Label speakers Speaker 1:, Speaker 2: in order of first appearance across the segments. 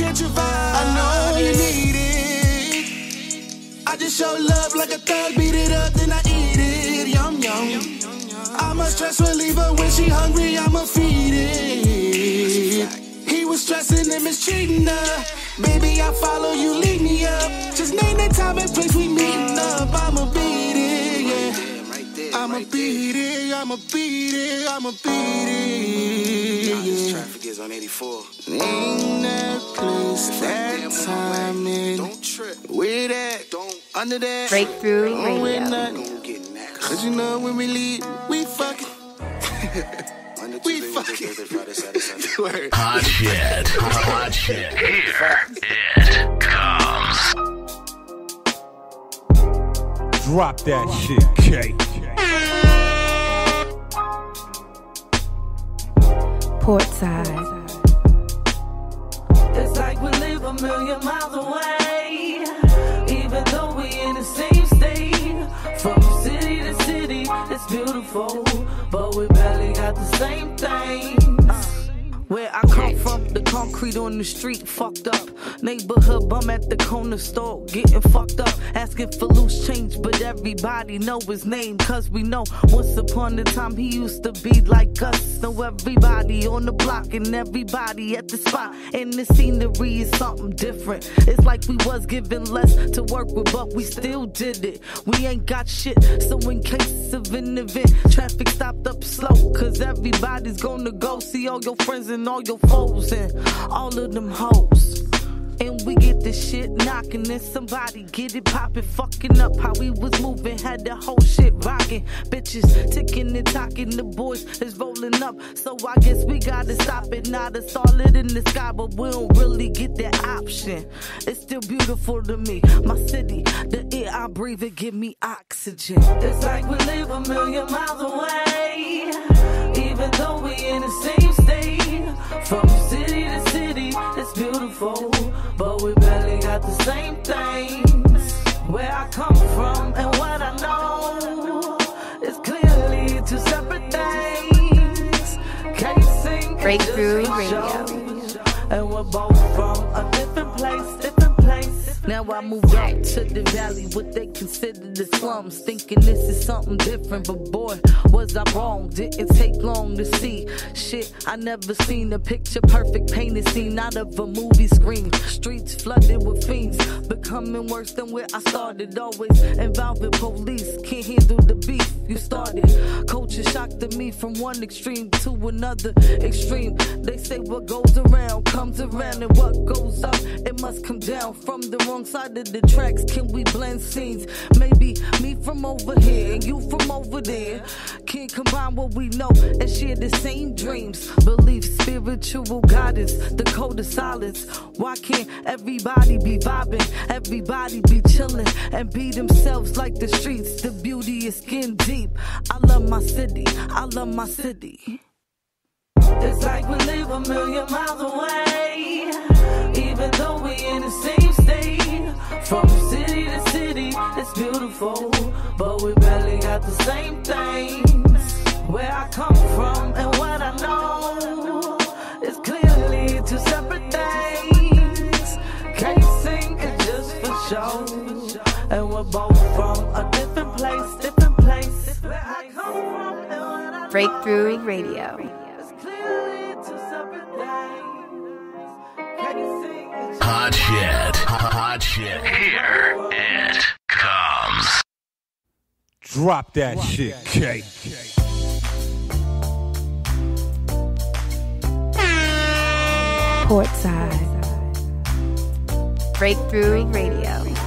Speaker 1: catch a vibe. I know you need it. I just show love like a thug, beat it up, then I eat it. Yum, yum. I'm a stress reliever when she hungry, I'ma feed it. He was stressing and mistreating her. Baby, I follow you, lead me up. Just name the time and place we meeting up. I'ma beat it, yeah. I'ma beat it, I'ma beat it, I'ma beat it. Yeah.
Speaker 2: Traffic is on 84.
Speaker 1: Ain't that place, that time, and
Speaker 2: Don't trip.
Speaker 1: where that,
Speaker 2: Don't.
Speaker 1: under that.
Speaker 3: Breakthrough
Speaker 1: Don't win
Speaker 3: Radio.
Speaker 1: nothing.
Speaker 2: Don't get next.
Speaker 1: Cause you know when we leave, we fucking. We
Speaker 2: Tuesday,
Speaker 1: fucking-
Speaker 2: Thursday, Friday, Saturday, Sunday.
Speaker 1: Word.
Speaker 4: Hot shit. Hot shit. Here it comes.
Speaker 5: Drop that shit, K.
Speaker 3: Portside.
Speaker 6: It's like we live a million miles away, even though we in the same state. From city to city, it's beautiful, but we barely got the same things. Where I come from, concrete on the street fucked up. Neighborhood bum at the corner store, getting fucked up. Asking for loose change, but everybody know his name. Cause we know once upon a time he used to be like us. Know everybody on the block and everybody at the spot. And the scenery is something different. It's like we was given less to work with, but we still did it. We ain't got shit, so in case of an event, traffic stopped up slow. Cause everybody's gonna go see all your friends and all your foes and all of them hoes. And we get this shit knocking, and somebody get it poppin', fucking up how we was moving, had the whole shit rocking. Bitches ticking and talking, the boys is rolling up, so I guess we gotta stop it. Not a starlet in the sky, but we don't really get that option. It's still beautiful to me, my city, the air I breathe, it give me oxygen. It's like we live a million miles away, even though we in the same state. From city to city, it's beautiful, but we barely got the same things. Where I come from and what I know is clearly two separate things. Can't sing,
Speaker 3: Breakthrough Radio.
Speaker 6: show. And we're both from a different place. Now I moved out to the valley, what they consider the slums, thinking this is something different. But boy, was I wrong? Didn't take long to see shit. I never seen a picture perfect painted scene out of a movie screen. Streets flooded with fiends, becoming worse than where I started. Always involving police, can't handle the beef you started. Culture shocked to me from one extreme to another extreme. They say what goes around comes around, and what goes up, it must come down from the wrong side of the tracks. Can we blend scenes? Maybe me from over here and you from over there. Can't combine what we know and share the same dreams. Believe spiritual guidance, the code of silence. Why can't everybody be vibing? Everybody be chilling and be themselves like the streets. The beauty is skin deep. I love my city. I love my city. It's like we live a million miles away, even though we in the same state. From city to city, it's beautiful, but we barely got the same things. Where I come from and what I know is clearly two separate things. Can't sing it just for show, and we're both from a different place, different place. Where I
Speaker 4: Hot shit. Hot shit. Here it comes.
Speaker 5: Drop that shit, K.
Speaker 3: Portside. Breakthrough Radio.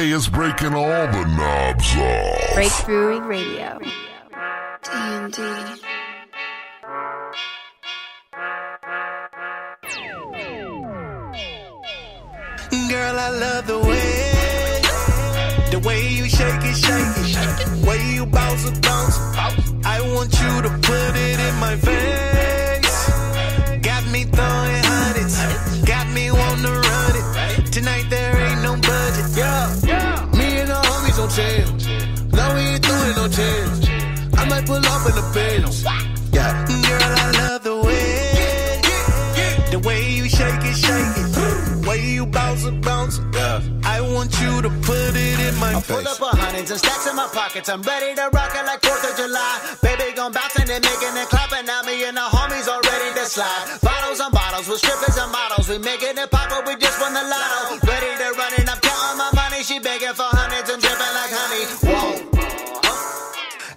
Speaker 7: DJ is breaking all the knobs off.
Speaker 3: Breakthrough Radio.
Speaker 8: D&D.
Speaker 1: Girl, I love the way, the way you shake it, shake it, shake it. way you bounce it, bounce it. I want you to put it in my face. Ain't doing no change. I might pull up in the Benz. Yeah, girl, I love the way, the way you shake it, shake it, way you bounce it, bounce it. Yeah, I want you to put it in my
Speaker 9: I
Speaker 1: face.
Speaker 9: pull up a hundreds and stacks in my pockets. I'm ready to rock it like 4th of July. Baby gon' bounce and making it clapping at me and the homies all ready to slide. Bottles and bottles with strippers and models. We making it pop, but we just won the lotto. Ready to run and I'm counting my money. She begging for hundreds and dripping like honey. Whoa.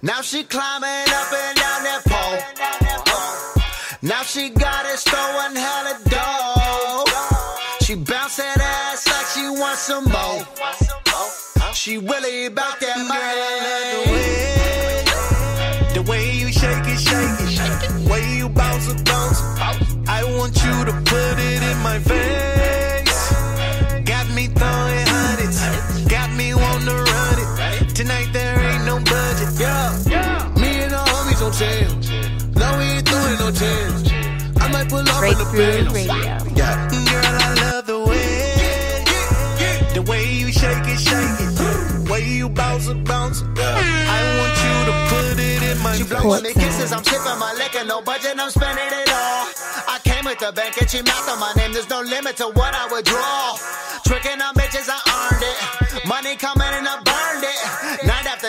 Speaker 9: Now she climbing up and down that pole. Now she got it throwing hella dough. She bounce that ass like she wants some more. She really about that money.
Speaker 1: The way you shake it, shake it, shake it. Way you bounce it, bounce it. I want you to put it in my face. The on change. No, we ain't doing no change. I might pull up in the.
Speaker 3: Radio.
Speaker 1: Yeah, girl, I love the way, the way you shake it, shake it, way you bounce it, bounce it. I want you to put it in my
Speaker 9: She blowing me kisses, I'm sipping my liquor, no budget, I'm spending it all. I came with the bank and she mouthed on my name, there's no limit to what I would draw. Tricking on bitches, I earned it. Money coming and I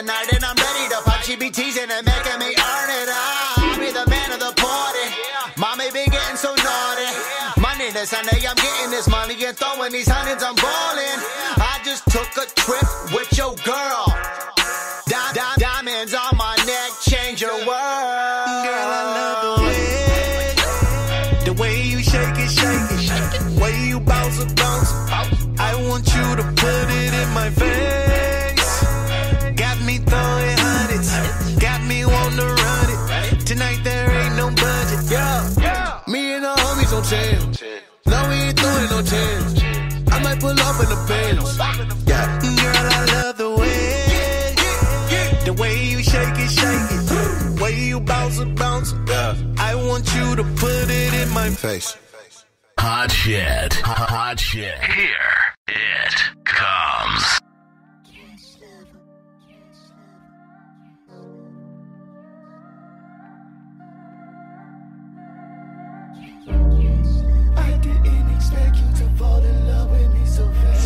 Speaker 9: burned it. Night after night and I'm ready to pop. She be teasing and making me earn it. I'll be the man of the party. Mommy be getting so naughty. Money to Sunday, I'm getting this money and throwing these hundreds, I'm balling. I just took a trip with your girl. Di- di- diamonds on my neck, change your world.
Speaker 1: Girl, I love the way, the way you shake it, shake it, it, way you bounce it, bounce it. I want you to put it in my face. I might pull in the Benz. Yeah, girl, I love the way, the way you shake it, shake it, way you bounce it, bounce it. Yeah, I want you to put it in my face.
Speaker 4: Hot shit. Hot shit. Here it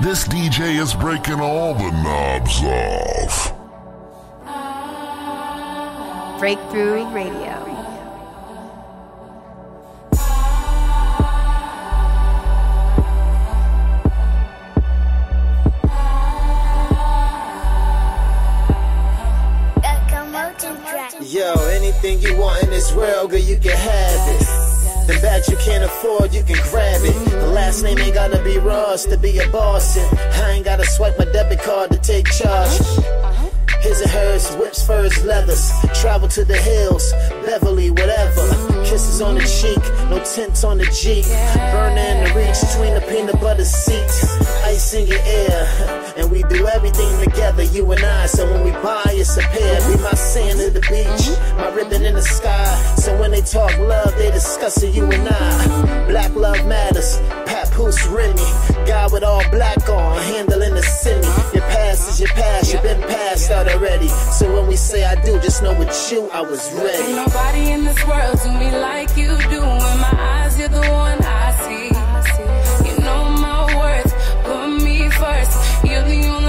Speaker 1: This
Speaker 7: DJ is breaking all the knobs off.
Speaker 10: Breakthrough Radio.
Speaker 11: Yo, anything you want in this world, girl, you can have it. The bag you can't afford, you can grab it. The last name ain't gotta be Ross to be a boss. And I ain't gotta swipe my debit card to take charge. His and hers, whips, furs, leathers. Travel to the hills, Beverly, whatever. Kisses on the cheek, no tints on the Jeep. Burner in the reach between the peanut butter seats. Ice in your ear, and we do everything together, you and I. So when we buy, it's a pair. Be my sand at the beach, my ribbon in the sky. So when they talk love, they discussing you and I. Black love matters. Who's Remy? Guy with all black on, handling the city. Your past is your past, you've been passed out already. So when we say I do, just know with you, I was ready.
Speaker 12: Ain't nobody in this world do me like you do. In my eyes, you're the one I see. You know my words, put me first. You're the only